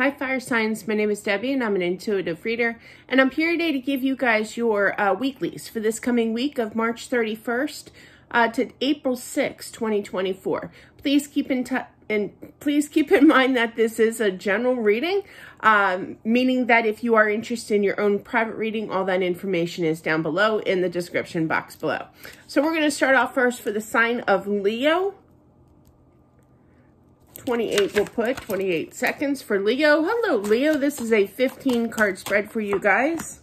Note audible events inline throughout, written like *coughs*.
Hi Fire Signs, my name is Debbie and I'm an intuitive reader and I'm here today to give you guys your uh, weeklies for this coming week of March 31st uh, to April 6, 2024. Please keep in touch and please keep in mind that this is a general reading, um, meaning that if you are interested in your own private reading, all that information is down below in the description box below. So we're going to start off first for the sign of Leo. 28 we'll put 28 seconds for Leo. Hello, Leo. This is a 15 card spread for you guys.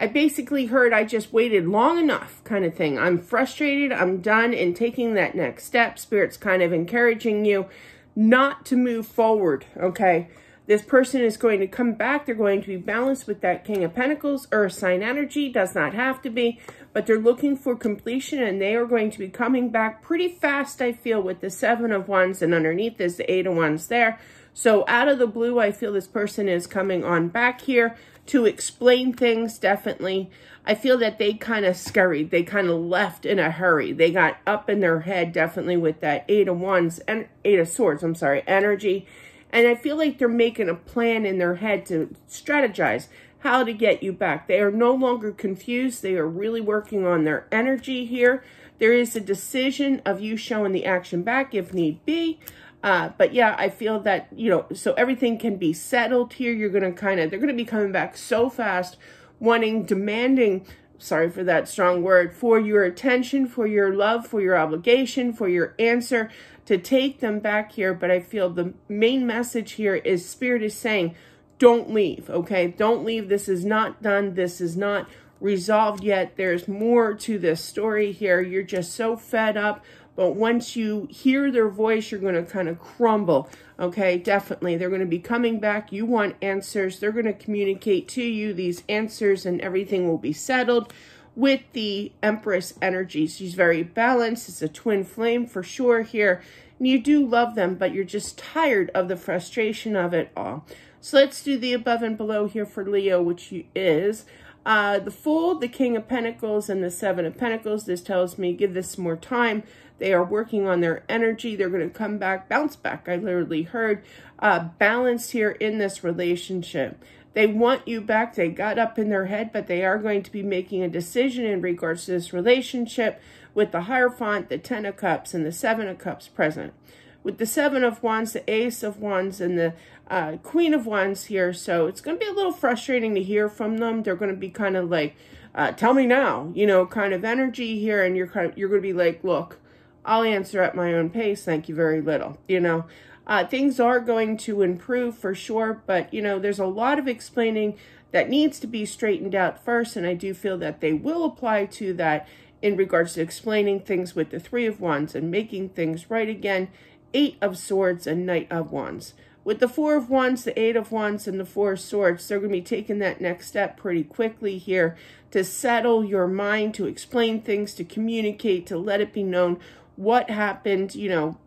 I basically heard I just waited long enough kind of thing. I'm frustrated. I'm done in taking that next step. Spirit's kind of encouraging you not to move forward, okay? This person is going to come back. They're going to be balanced with that King of Pentacles. Earth sign energy does not have to be, but they're looking for completion and they are going to be coming back pretty fast, I feel, with the Seven of Wands and underneath is the Eight of Wands there. So out of the blue, I feel this person is coming on back here to explain things, definitely. I feel that they kind of scurried. They kind of left in a hurry. They got up in their head, definitely, with that Eight of Wands, and Eight of Swords, I'm sorry, energy and I feel like they're making a plan in their head to strategize how to get you back. They are no longer confused. They are really working on their energy here. There is a decision of you showing the action back if need be. Uh, but yeah, I feel that, you know, so everything can be settled here. You're going to kind of, they're going to be coming back so fast, wanting, demanding, sorry for that strong word, for your attention, for your love, for your obligation, for your answer to take them back here. But I feel the main message here is Spirit is saying, don't leave, okay? Don't leave. This is not done. This is not resolved yet. There's more to this story here. You're just so fed up. But once you hear their voice, you're going to kind of crumble. Okay, definitely. They're going to be coming back. You want answers. They're going to communicate to you these answers and everything will be settled with the Empress energy. She's very balanced. It's a twin flame for sure here. And you do love them, but you're just tired of the frustration of it all. So let's do the above and below here for Leo, which is uh, the Fool, the King of Pentacles, and the Seven of Pentacles. This tells me give this more time. They are working on their energy. They're going to come back, bounce back. I literally heard uh, balance here in this relationship. They want you back. They got up in their head, but they are going to be making a decision in regards to this relationship with the Hierophant, the Ten of Cups, and the Seven of Cups present. With the Seven of Wands, the Ace of Wands, and the uh, Queen of Wands here. So it's going to be a little frustrating to hear from them. They're going to be kind of like, uh, tell me now, you know, kind of energy here. And you're kind of, you're going to be like, look, I'll answer at my own pace. Thank you very little, you know. Uh, things are going to improve for sure, but, you know, there's a lot of explaining that needs to be straightened out first, and I do feel that they will apply to that in regards to explaining things with the Three of Wands and making things right again, Eight of Swords and Knight of Wands. With the Four of Wands, the Eight of Wands, and the Four of Swords, they're going to be taking that next step pretty quickly here to settle your mind, to explain things, to communicate, to let it be known what happened, you know,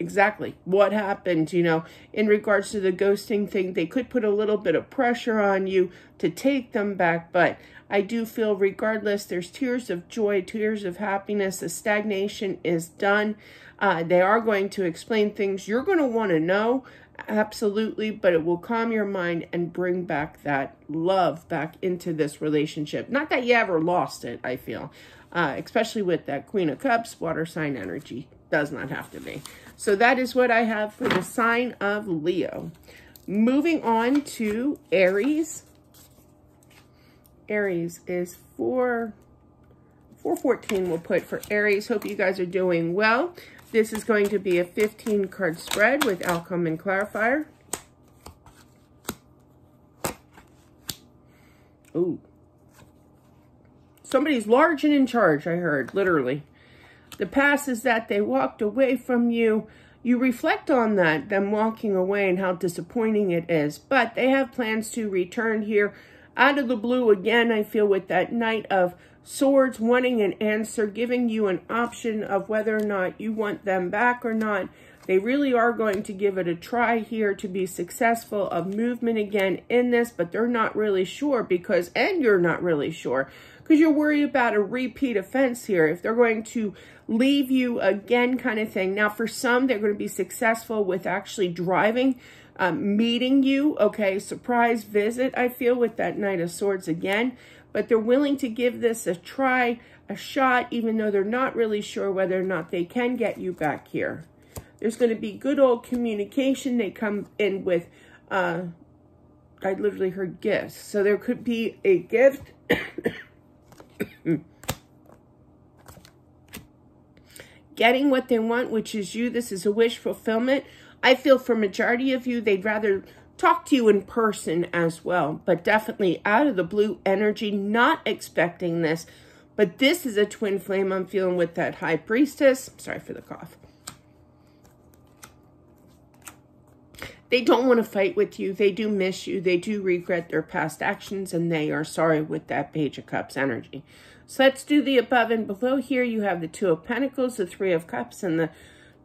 exactly what happened, you know, in regards to the ghosting thing. They could put a little bit of pressure on you to take them back, but I do feel regardless, there's tears of joy, tears of happiness. The stagnation is done. Uh, they are going to explain things you're going to want to know, absolutely, but it will calm your mind and bring back that love back into this relationship. Not that you ever lost it, I feel, uh, especially with that Queen of Cups, water sign energy. Does not have to be. So that is what I have for the sign of Leo. Moving on to Aries. Aries is 4, 414 we'll put for Aries. Hope you guys are doing well. This is going to be a 15 card spread with Outcome and Clarifier. Ooh. Somebody's large and in charge, I heard, literally. The past is that they walked away from you. You reflect on that, them walking away and how disappointing it is. But they have plans to return here out of the blue again, I feel, with that Knight of Swords wanting an answer, giving you an option of whether or not you want them back or not. They really are going to give it a try here to be successful of movement again in this, but they're not really sure because, and you're not really sure, because you're worried about a repeat offense here. If they're going to leave you again kind of thing. Now, for some, they're going to be successful with actually driving, um, meeting you. Okay, surprise visit, I feel, with that Knight of Swords again. But they're willing to give this a try, a shot, even though they're not really sure whether or not they can get you back here. There's going to be good old communication. They come in with, uh, I literally heard gifts. So there could be a gift *coughs* *coughs* *coughs* Getting what they want, which is you. This is a wish fulfillment. I feel for majority of you, they'd rather talk to you in person as well. But definitely out of the blue energy, not expecting this. But this is a twin flame I'm feeling with that high priestess. Sorry for the cough. They don't want to fight with you. They do miss you. They do regret their past actions, and they are sorry with that Page of Cups energy. So let's do the above and below here. You have the Two of Pentacles, the Three of Cups, and the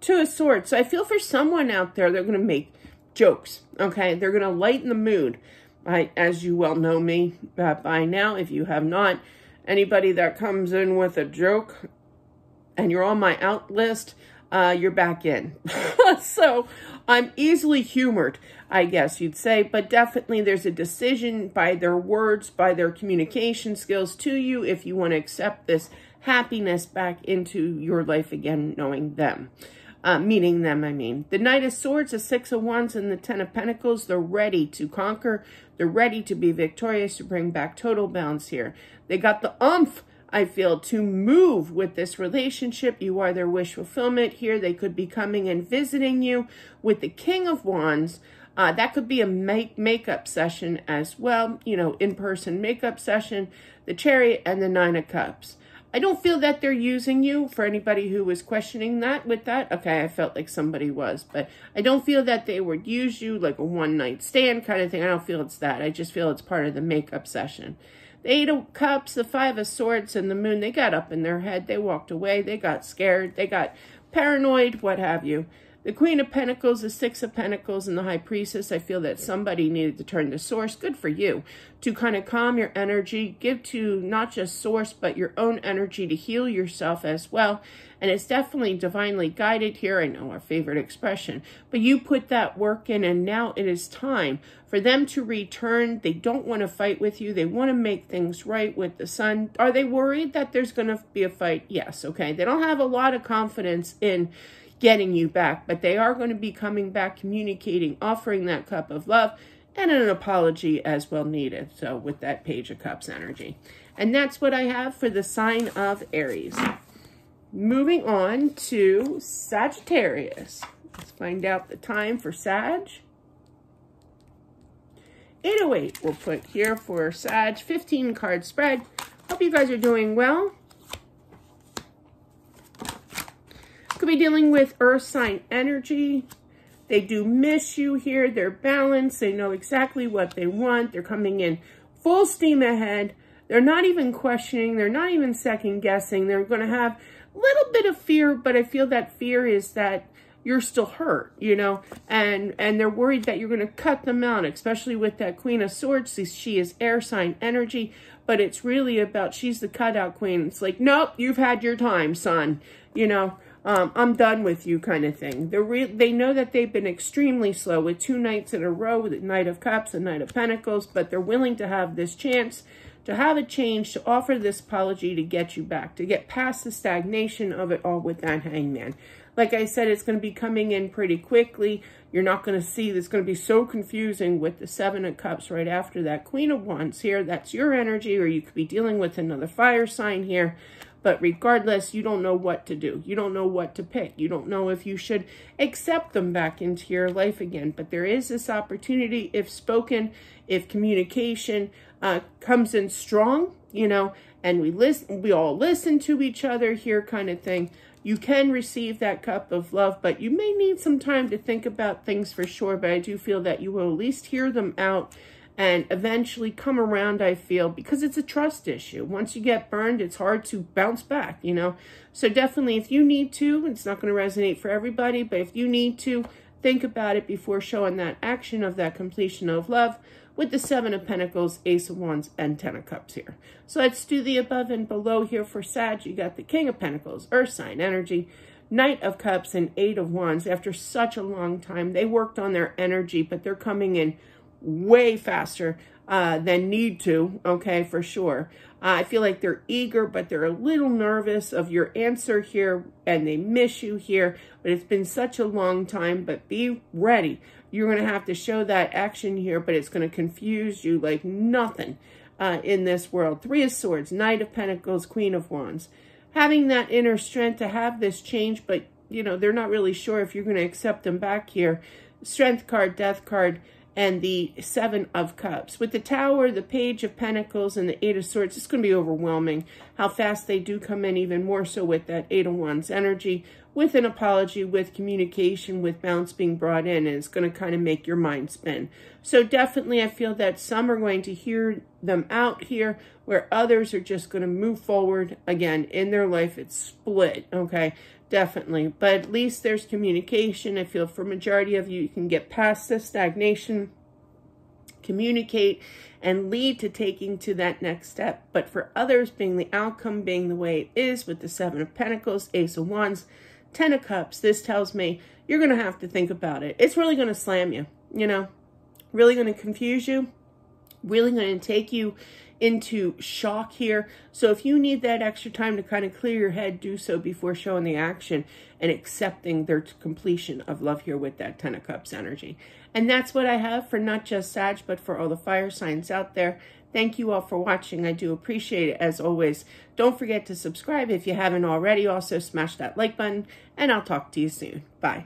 Two of Swords. So I feel for someone out there, they're going to make jokes, okay? They're going to lighten the mood. I, as you well know me uh, by now, if you have not, anybody that comes in with a joke and you're on my out list, uh, you're back in. *laughs* so I'm easily humored, I guess you'd say, but definitely there's a decision by their words, by their communication skills to you if you want to accept this happiness back into your life again, knowing them. Uh, meaning them, I mean. The Knight of Swords, the Six of Wands, and the Ten of Pentacles, they're ready to conquer. They're ready to be victorious, to bring back total balance here. They got the umph I feel, to move with this relationship. You are their wish fulfillment here. They could be coming and visiting you with the King of Wands. Uh, that could be a make makeup session as well, you know, in-person makeup session, the Chariot, and the Nine of Cups. I don't feel that they're using you for anybody who was questioning that with that. Okay, I felt like somebody was, but I don't feel that they would use you like a one-night stand kind of thing. I don't feel it's that. I just feel it's part of the makeup session. The Eight of Cups, the Five of Swords, and the Moon, they got up in their head. They walked away. They got scared. They got paranoid, what have you. The Queen of Pentacles, the Six of Pentacles, and the High Priestess, I feel that somebody needed to turn to Source. Good for you. To kind of calm your energy, give to not just Source, but your own energy to heal yourself as well. And it's definitely divinely guided here. I know our favorite expression. But you put that work in, and now it is time for them to return. They don't want to fight with you. They want to make things right with the sun. Are they worried that there's going to be a fight? Yes, okay. They don't have a lot of confidence in getting you back, but they are going to be coming back, communicating, offering that cup of love, and an apology as well needed. So with that Page of Cups energy. And that's what I have for the sign of Aries. Moving on to Sagittarius. Let's find out the time for Sag. 808 we'll put here for Sag. 15 card spread. Hope you guys are doing well. Dealing with earth sign energy. They do miss you here. They're balanced. They know exactly what they want. They're coming in full steam ahead. They're not even questioning. They're not even second guessing. They're going to have a little bit of fear, but I feel that fear is that you're still hurt, you know, and and they're worried that you're going to cut them out, especially with that Queen of Swords. She is air sign energy, but it's really about she's the cutout queen. It's like, nope, you've had your time, son, you know um, I'm done with you kind of thing. They're they know that they've been extremely slow with two knights in a row, with Knight of Cups and Knight of Pentacles, but they're willing to have this chance to have a change, to offer this apology to get you back, to get past the stagnation of it all with that hangman. Like I said, it's going to be coming in pretty quickly. You're not going to see, it's going to be so confusing with the Seven of Cups right after that Queen of Wands here. That's your energy, or you could be dealing with another fire sign here. But regardless, you don't know what to do. You don't know what to pick. You don't know if you should accept them back into your life again. But there is this opportunity, if spoken, if communication uh, comes in strong, you know, and we listen, we all listen to each other here kind of thing, you can receive that cup of love, but you may need some time to think about things for sure. But I do feel that you will at least hear them out and eventually come around, I feel, because it's a trust issue. Once you get burned, it's hard to bounce back, you know? So definitely, if you need to, it's not going to resonate for everybody, but if you need to, think about it before showing that action of that completion of love with the Seven of Pentacles, Ace of Wands, and Ten of Cups here. So let's do the above and below here for Sag. You got the King of Pentacles, Earth sign energy, Knight of Cups, and Eight of Wands. After such a long time, they worked on their energy, but they're coming in way faster uh, than need to, okay, for sure. Uh, I feel like they're eager, but they're a little nervous of your answer here, and they miss you here. But it's been such a long time, but be ready. You're going to have to show that action here, but it's going to confuse you like nothing uh, in this world. Three of Swords, Knight of Pentacles, Queen of Wands. Having that inner strength to have this change, but, you know, they're not really sure if you're going to accept them back here. Strength card, Death card, and the Seven of Cups. With the Tower, the Page of Pentacles, and the Eight of Swords, it's going to be overwhelming how fast they do come in, even more so with that Eight of Wands energy, with an apology, with communication, with balance being brought in, and it's going to kind of make your mind spin. So definitely I feel that some are going to hear them out here, where others are just going to move forward. Again, in their life, it's split, okay? Definitely. But at least there's communication. I feel for majority of you, you can get past this stagnation, communicate, and lead to taking to that next step. But for others, being the outcome being the way it is with the Seven of Pentacles, Ace of Wands, Ten of Cups, this tells me you're going to have to think about it. It's really going to slam you, you know, really going to confuse you, really going to take you into shock here. So if you need that extra time to kind of clear your head, do so before showing the action and accepting their completion of love here with that Ten of Cups energy. And that's what I have for not just Sag, but for all the fire signs out there. Thank you all for watching. I do appreciate it as always. Don't forget to subscribe if you haven't already. Also smash that like button and I'll talk to you soon. Bye.